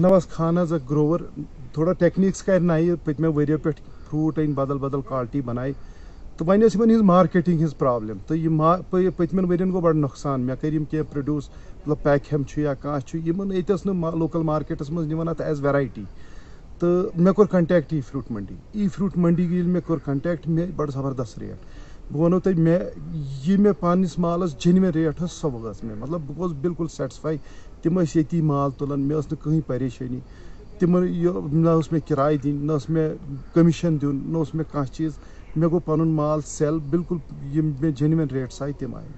नवाज़ खान हज ग्रोवर थोड़ा टेक्निक्स कर नए पतमे वरियो पे फ्रूट अन बदल बदल क्वालिटी बनाए तो one in marketing has problem तो यह पतमन वरियन गो बड़ नुकसान, मे कर कह प्रोड्यूस मतलब पैकहम या कह ये लोकल मार्केटस मज अत एज वेराइटी तो मे कोर कंटेक्ट ई फ्रूट मंडी। ई फ्रूट मंडी मे कोर मे बड़ ज़बरदस्त रेट बह वो तुम मे, ये मे पानिस मालस जेनवन रेट सो वस मे मतलब बह बिल्कुल सेटिसफाई तम ये माल तुलान मे कहीं परेशानी। तम ना मे किराय दिन ना मे कमीशन दिन ना मे कह चीज़। मे गो पन माल सेल बिल्कुल मे जेनवन रेट्स आए तम आए